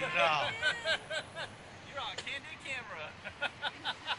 No. You're on candid camera.